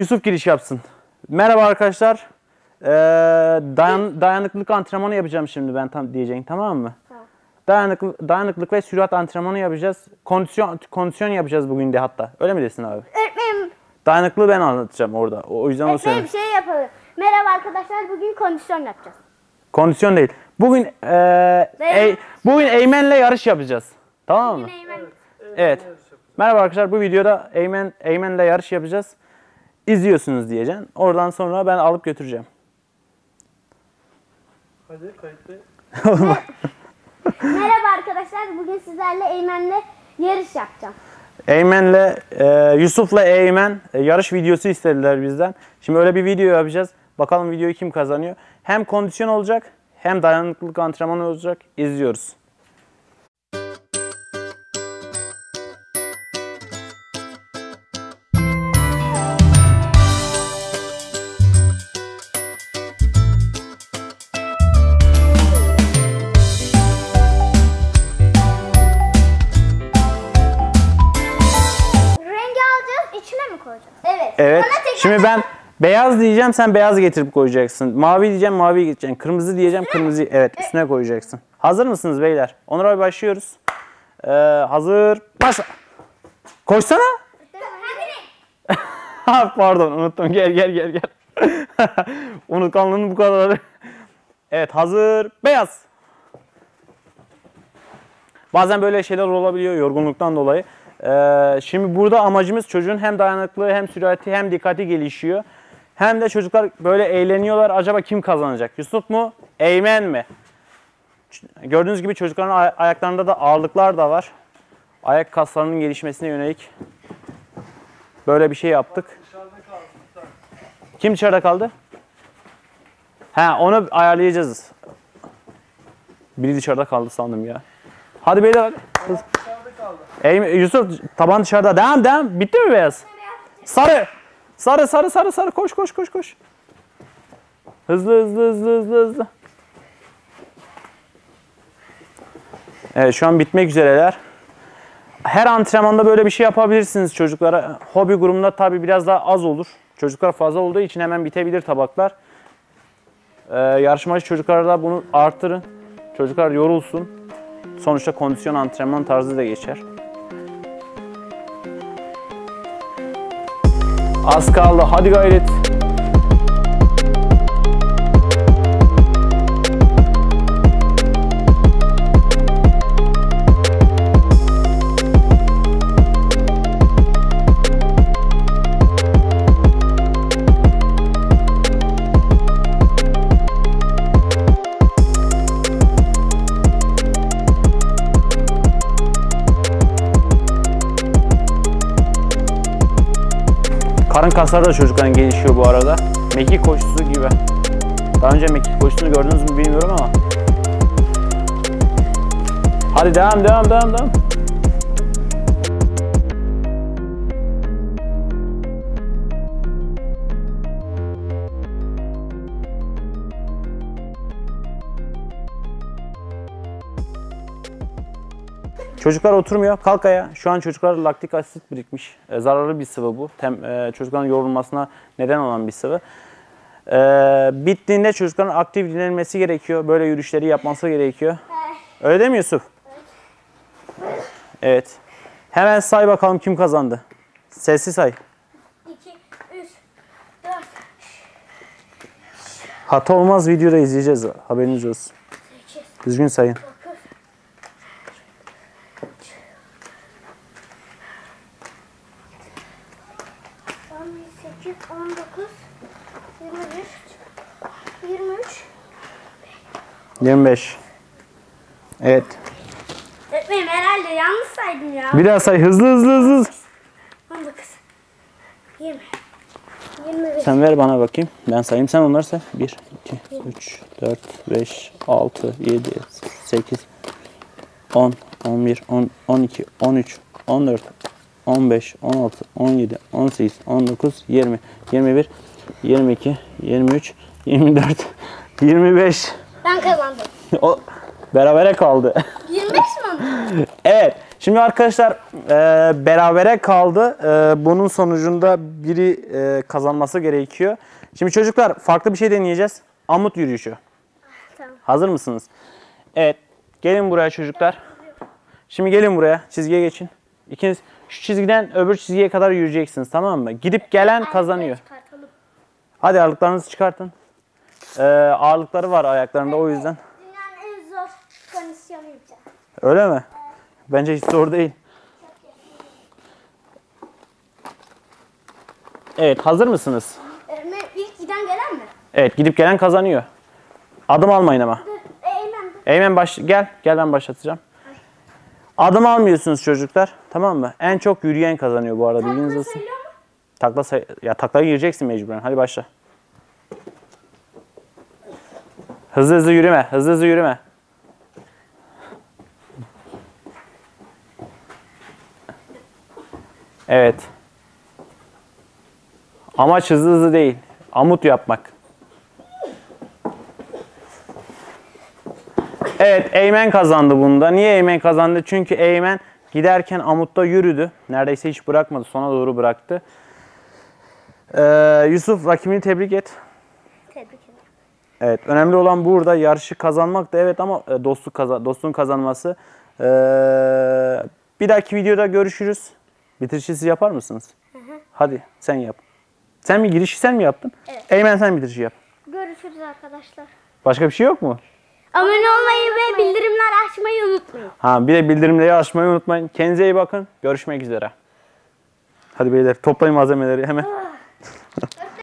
Yusuf giriş yapsın. Merhaba arkadaşlar. Ee, dayan, dayanıklılık antrenmanı yapacağım şimdi ben tam diyeceğim tamam mı? Tamam. Dayanıklı, dayanıklılık ve sürat antrenmanı yapacağız. Kondisyon kondisyon yapacağız bugün de hatta. Öyle mi desin abi? Öğretmenim, Dayanıklığı ben anlatacağım orada. O o yüzden o söyleyeyim. bir şey yapalım. Merhaba arkadaşlar, bugün kondisyon yapacağız. Kondisyon değil. Bugün ee, ey- bugün Eymen'le yarış yapacağız. Tamam mı? Yine Eymen. Evet. Merhaba arkadaşlar. Bu videoda Eymen Eymen'le yarış yapacağız. İzliyorsunuz diyeceğim. Oradan sonra ben alıp götüreceğim. Hadi kayıtlı. Merhaba arkadaşlar, bugün sizlerle Eymen'le yarış yapacağım. Eymen'le e, Yusuf'la Eymen e, yarış videosu istediler bizden. Şimdi öyle bir video yapacağız. Bakalım videoyu kim kazanıyor. Hem kondisyon olacak hem dayanıklılık antrenmanı olacak. İzliyoruz. Şimdi ben beyaz diyeceğim sen beyaz getirip koyacaksın. Mavi diyeceğim mavi getireceksin. Kırmızı diyeceğim kırmızı evet üstüne koyacaksın. Hazır mısınız beyler? Onur abi başlıyoruz. Ee, hazır. Başla. Koşsana. Ha, Pardon unuttum. Gel gel gel gel. Unutkanlığın bu kadar. Evet hazır. Beyaz. Bazen böyle şeyler olabiliyor yorgunluktan dolayı. Ee, şimdi burada amacımız çocuğun hem dayanıklılığı hem sürati hem dikkati gelişiyor. Hem de çocuklar böyle eğleniyorlar. Acaba kim kazanacak? Yusuf mu? Eymen mi? Gördüğünüz gibi çocukların ay- ayaklarında da ağırlıklar da var. Ayak kaslarının gelişmesine yönelik böyle bir şey yaptık. Kim dışarıda kaldı? Ha onu ayarlayacağız. Biri dışarıda kaldı sandım ya. Hadi beyler hadi. Ey, Yusuf taban dışarıda. Devam devam. Bitti mi beyaz? Sarı. Sarı sarı sarı sarı. Koş koş koş koş. Hızlı hızlı hızlı hızlı hızlı. Evet şu an bitmek üzereler. Her antrenmanda böyle bir şey yapabilirsiniz çocuklara. Hobi grubunda tabii biraz daha az olur. Çocuklar fazla olduğu için hemen bitebilir tabaklar. Ee, yarışmacı çocuklara da bunu artırın. Çocuklar yorulsun. Sonuçta kondisyon antrenman tarzı da geçer. Az kaldı. Hadi gayret. Karın kasları da çocukların gelişiyor bu arada. Mekik koşusu gibi. Daha önce mekik koşusunu gördünüz mü bilmiyorum ama. Hadi devam devam devam devam. Çocuklar oturmuyor. Kalk ayağa. Şu an çocuklarda laktik asit birikmiş. E, zararlı bir sıvı bu. Tem, e, çocukların yorulmasına neden olan bir sıvı. E, bittiğinde çocukların aktif dinlenmesi gerekiyor. Böyle yürüyüşleri yapması gerekiyor. Öyle değil mi Yusuf? Evet. Hemen say bakalım kim kazandı. Sessiz say. 2, 3, 4, Hata olmaz videoda izleyeceğiz. Haberiniz olsun. 8, Düzgün sayın. 9, On sekiz, on dokuz, yirmi bir, yirmi üç. 25. Evet. Öğretmenim herhalde yanlış saydım ya. Bir daha say. Hızlı hızlı hızlı. 19, 20, 21, Sen ver bana bakayım. Ben sayayım. Sen onları say. 1, 2, 3, 4, 5, 6, 7, 8, 10, 11, 10, 12, 13, 14, 15, 16, 17, 18, 19, 20, 21, 22, 23, 24, 25. Ben kazandım. O berabere kaldı. 25 mi evet. Şimdi arkadaşlar e, berabere kaldı. E, bunun sonucunda biri e, kazanması gerekiyor. Şimdi çocuklar farklı bir şey deneyeceğiz. Amut yürüyüşü. Tamam. Hazır mısınız? Evet. Gelin buraya çocuklar. Şimdi gelin buraya. Çizgiye geçin. İkiniz şu çizgiden öbür çizgiye kadar yürüyeceksiniz tamam mı? Gidip gelen kazanıyor. Hadi ağırlıklarınızı çıkartın. Ee, ağırlıkları var ayaklarında o yüzden. Dünyanın en zor kondisyonu. Öyle mi? Bence hiç zor değil. Evet hazır mısınız? Öğretmen ilk giden gelen mi? Evet gidip gelen kazanıyor. Adım almayın ama. E, Eymen. Eymen baş gel. Gel ben başlatacağım. Adım almıyorsunuz çocuklar. Tamam mı? En çok yürüyen kazanıyor bu arada bilginiz olsun. Takla say ya taklaya gireceksin mecburen. Hadi başla. Hızlı hızlı yürüme. Hızlı hızlı yürüme. Evet. Amaç hızlı hızlı değil. Amut yapmak. Evet, Eymen kazandı bunda. Niye Eymen kazandı? Çünkü Eymen giderken Amut'ta yürüdü. Neredeyse hiç bırakmadı. Sona doğru bıraktı. Ee, Yusuf rakibini tebrik et. Tebrik ederim. Evet, önemli olan burada yarışı kazanmak da evet ama e, dostluk kaza dostluğun kazanması. Ee, bir dahaki videoda görüşürüz. Bitirişi siz yapar mısınız? Hadi sen yap. Sen mi girişi sen mi yaptın? Evet. Eymen sen bitirişi yap. Görüşürüz arkadaşlar. Başka bir şey yok mu? Abone olmayı ve bildirimler açmayı unutmayın. Ha bir de bildirimleri açmayı unutmayın. Kendinize iyi bakın. Görüşmek üzere. Hadi beyler toplayın malzemeleri hemen.